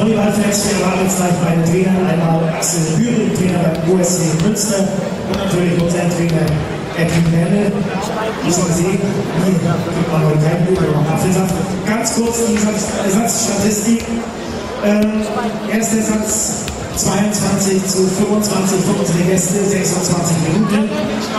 Volleyballfans, wir erwarten jetzt gleich bei den Trainern einmal Axel Bühring, Trainer beim USC Münster und natürlich unser Trainer Edwin Lerne. Wie schon gesehen, hier gibt man heute kein Blut oder Apfelsaft. Ganz kurz die Ersatzstatistik. Ähm, erster Satz 22 zu 25 für unsere Gäste, 26 Minuten.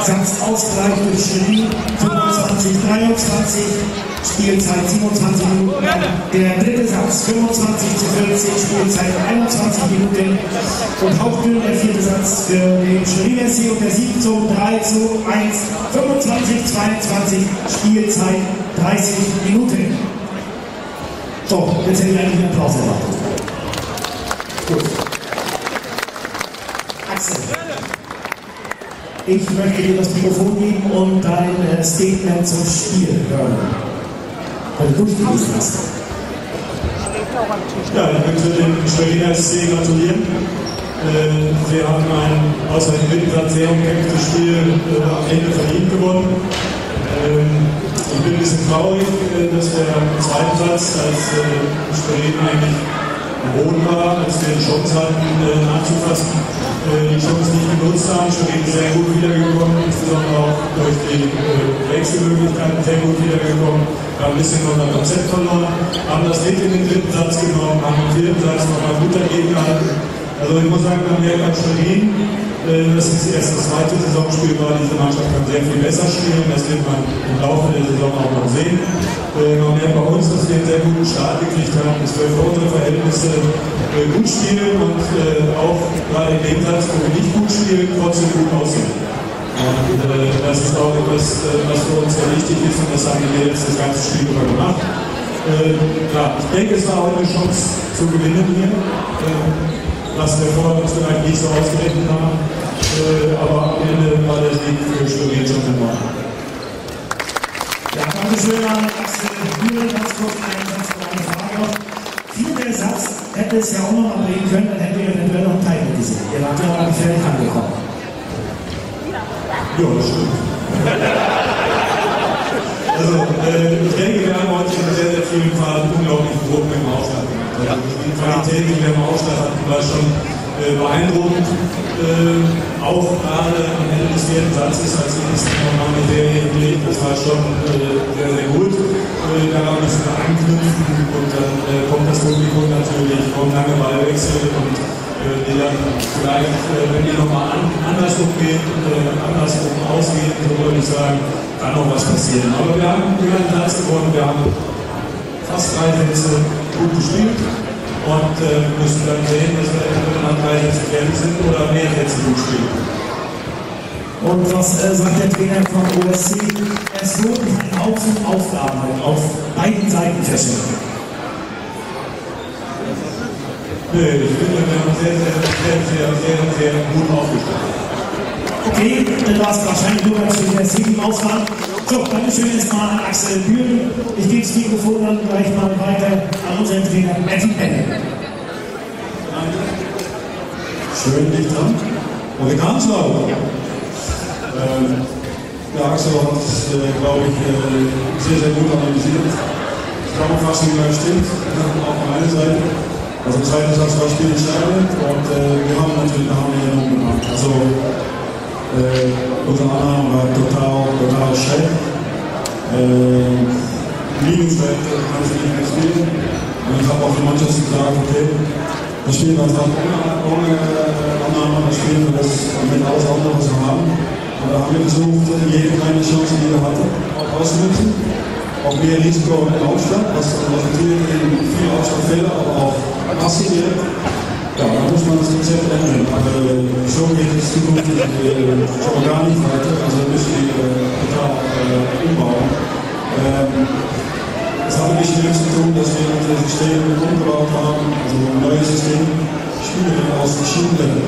Satz Ausgleich durch Jury 25, 23. Spielzeit 27 Minuten. Der dritte Satz 25 zu 40, Spielzeit 21 Minuten. Und Hauptbühne der vierte Satz für den Schwerin und der 7 zu 3 zu 1, 25, 22, Spielzeit 30 Minuten. So, jetzt hätte ich eigentlich einen Applaus erwartet. Gut. Axel. Ich möchte dir das Mikrofon geben und dein äh, Statement zum Spiel hören durchgelesen hast. Ja, ich möchte dem Schweriner SC gratulieren. Äh, wir haben ein außer dem Mittelplatz sehr umkämpftes Spiel äh, am Ende verdient gewonnen. Ähm, ich bin ein bisschen traurig, dass der zweite Platz, als Schwerin eigentlich am Boden war, als wir die Chance hatten, nachzufassen, die Chance nicht genutzt haben. Schwerin sehr gut wiedergekommen, insbesondere auch durch die Wechselmöglichkeiten sehr gut wiedergekommen haben ein bisschen unser Konzept verloren, haben das nicht in den dritten Satz genommen, haben im vierten Satz nochmal gut dagegen gehalten. Also ich muss sagen, man merkt an Schwerin, äh, das ist erst das zweite Saisonspiel war, diese Mannschaft kann sehr viel besser spielen, das wird man im Laufe der Saison auch noch sehen. Äh, man merkt bei uns, dass wir einen sehr guten Start gekriegt haben, dass wir für unsere Verhältnisse äh, gut spielen und auch gerade in dem Satz, wo wir nicht gut spielen, trotzdem gut aussehen. Und äh, das ist auch etwas, äh, was für uns sehr wichtig ist und das haben wir jetzt das ganze Spiel über gemacht. Äh, ja, ich denke, es war auch eine Chance zu gewinnen hier, äh, was wir vorher uns vielleicht nicht so ausgerechnet haben. Äh, aber am Ende war der Sieg für Schwerin schon Ordnung. Ja, danke schön Bühlen. Ganz kurz eine ganz kleine Frage noch. Viel Satz hätte es ja auch noch mal bringen können, dann hätte ihr eventuell noch einen Teil gesehen. Ihr wart ja auch gefährlich angekommen. Ja, das stimmt. also, äh, ich denke, wir haben heute in sehr, sehr vielen Phasen unglaublich Druck im Aufstand. Also, die Qualität, die wir im Aufstand hatten, war schon äh, beeindruckend. Äh, auch gerade am Ende des vierten Satzes, als die nächste nochmal eine Serie gelegt, das war schon äh, sehr, sehr gut. Äh, daran müssen wir anknüpfen und dann äh, kommt das Publikum natürlich vom lange Ballwechsel und die dann vielleicht, äh, wenn die nochmal an, andersrum geht, äh, andersrum ausgeht, so würde ich sagen, kann noch was passieren. Aber wir haben über den Platz gewonnen, wir haben fast drei Sätze gut gespielt und äh, müssen dann sehen, dass wir entweder nach drei Sätze fertig sind oder mehr Sätze gut spielen. Und was äh, sagt der Trainer von OSC? Es lohnt sich ein Haufen Aufgaben auf beiden Seiten feststellen. Nee, ich finde, wir haben sehr, sehr, sehr, sehr, sehr, sehr gut aufgestellt. Okay, dann war es wahrscheinlich nur ganz schön der Sieg Ausfahrt. So, Dankeschön erstmal an Axel Bühlen. Ich gebe das Mikrofon dann gleich mal weiter an unseren Trainer Matthew Bennett. Schön dicht dran. Amerikanischer. Ja. Ähm, der Axel hat, äh, glaube ich, äh, sehr, sehr gut analysiert. Zusammenfassung stimmt, auch von meiner Seite. Also im zweiten Satz war Spiel entscheidend und äh, wir haben natürlich eine Harmonie gemacht. Also äh, unsere Annahme war total, total schlecht. Äh, Minuswert kann ich nicht mehr spielen. Und ich habe auch die Mannschaft gesagt, okay, wir spielen das dann ohne, ohne Annahme, wir spielen das mit alles andere, was wir haben. Und da haben wir versucht, jede kleine Chance, die wir hatten, auch auszunutzen. Auch mehr Risiko im Aufstand, was resultiert in viele Aufstandfehler, aber auch passiert. Ja, da muss man das Konzept ändern. Aber so geht es zukünftig äh, schon gar nicht weiter. Also müssen wir äh, total äh, umbauen. Ähm, das hat ein bisschen damit zu tun, dass wir unser System umgebaut haben, also ein neues System, Spiele aus verschiedenen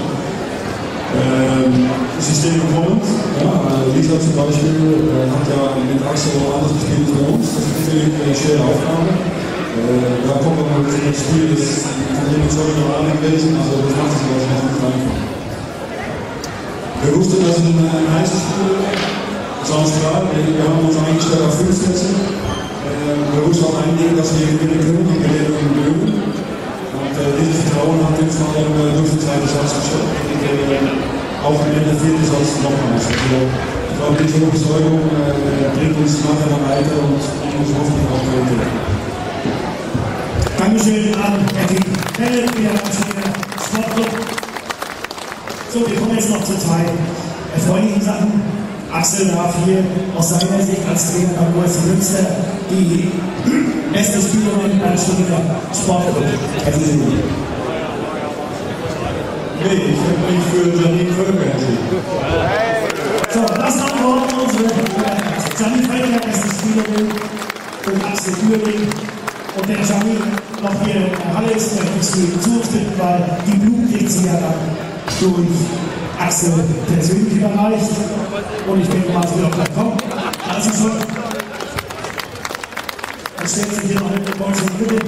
ähm, Systemen kommend. Ja, Lisa zum Beispiel äh, hat ja mit Axel anders gespielt als bei uns. Das ist natürlich eine schwere Aufgabe. Äh, da kommt man mit dem Spiel, das von dem so normal gewesen, also das macht es glaube ich nicht einfach. Wir wussten, dass ein, ein heißes Spiel sonst klar, wir, haben uns eingestellt auf fünf Sätze. Äh, wir wussten auch ein Ding, dass wir gewinnen können, die wir werden mögen. Und dieses Vertrauen hat uns vor allem durch den zweiten Satz geschafft. Und äh, auch am Ende vierte Satz nochmals. Also, ich glaube, diese Überzeugung äh, bringt uns nachher noch weiter und bringt uns hoffentlich auch weiter. Dankeschön an Eddie Pelle, der Sportclub. So, wir kommen jetzt noch zu zwei erfreulichen Sachen. Axel darf hier aus seiner Sicht als Trainer beim OSC Münster die beste Spielerin beim Stuttgarter Sportclub erwähnen. Nee, ich habe mich für Janine Völker. So, das antworten unsere Janine Völker, beste Spielerin, und Axel Thüring und der Janine noch hier in der Halle ist, möchte ich Sie zutreten, weil die Blumen kriegt sie ja dann durch Axel persönlich überreicht. Und ich denke mal, sie wird auch gleich kommen. Also schon. Dann stellt sich hier noch eine Bolze in die Mitte.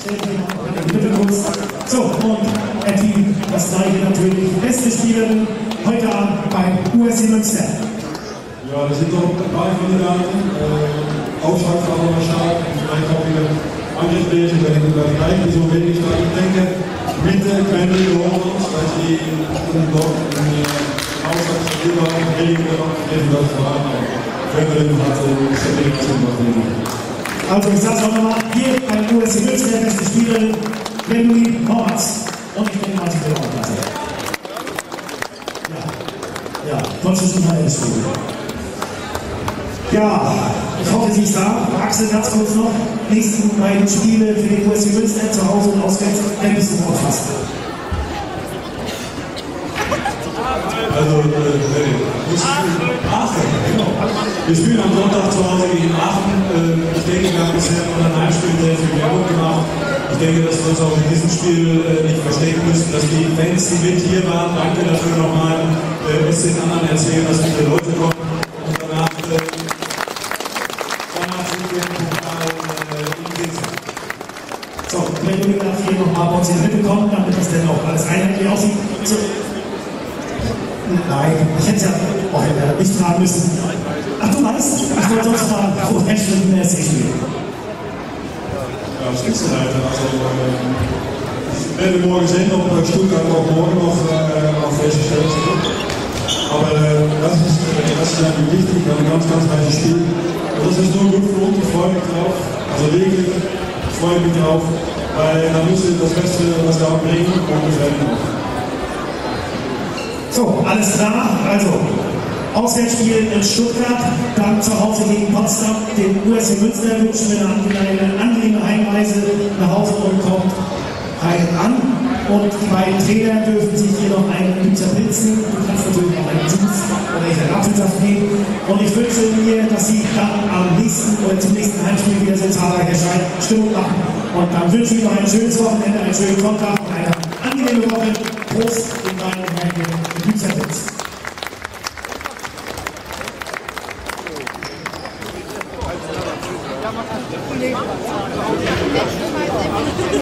Stellt sich noch in die Mitte kurz. So, und Etty, das gleiche natürlich. Beste Spielerin heute Abend beim USC Münster. Ja, da sind noch ein paar Kandidaten. Äh, Aufschlagfahrer mal stark und vielleicht auch wieder Angriffsbildung bei den gleichen so wenig stark. Ich denke, Mitte können die Rollens, weil sie dort in Haushalt über weniger reden das waren. Können hat Stabilität machen. Also ich sag's auch nochmal, hier beim USC Münster, beste Spielerin, Benjamin Horvatz. Wird auch klasse. Ja, ja, schon mal Spiel. Ja, ich hoffe, Sie ist da. Axel, ganz kurz noch. Nächsten beiden Spiele für den USC Münster zu Hause und auswärts. Du drauf fast? Also, äh, Aachen, genau. Wir spielen am Sonntag zu Hause gegen Aachen. Äh, ich denke, wir haben bisher von einem Heimspiel sehr viel Werbung gemacht. Ich denke, dass wir uns auch in diesem Spiel äh, nicht verstecken müssen, dass die Fans, die mit hier waren, danke dafür nochmal, äh, es den anderen erzählen, dass viele Leute kommen. Und danach, äh, danach sind wir im Pokal in Gießen. So, Benjamin darf hier noch ein paar Portionen mitbekommen, damit das dann auch alles einheitlich aussieht. So. Nein, ich hätte es ja hätte nicht fragen müssen. Ach, du weißt, ich wollte sonst fragen, wo Herrn in der SC spielt. Ja, Spitzenleiter. Also, ähm, ich werde morgen sehen, ob äh, Stuttgart auch morgen noch äh, auf welche Stelle zurück. Aber äh, das, ist, äh, das ist eigentlich wichtig, ein ganz, ganz heißes Spiel. Und das ist nur gut für uns, ich freue mich drauf. Also wirklich, ich freue mich drauf, weil da müssen wir das Beste, was wir auch bringen, und wir werden auch. So, alles klar. Also, Auswärtsspiel in Stuttgart, dann zu Hause gegen Potsdam, den USC Münster wünschen wir eine, eine angenehme Heimreise nach Hause und kommt heil an. Und die beiden Trainer dürfen sich hier noch einen Pizza Pilzen, du kannst natürlich auch einen Juice oder einen Apfelsaft nehmen. Und ich wünsche mir, dass Sie dann am nächsten oder zum nächsten Heimspiel wieder so zahlreich erscheinen, Stimmung machen. Und dann wünsche ich noch ein schönes Wochenende, einen schönen Sonntag und eine angenehme Woche. Prost in meinen Händen, Pizza Pilzen.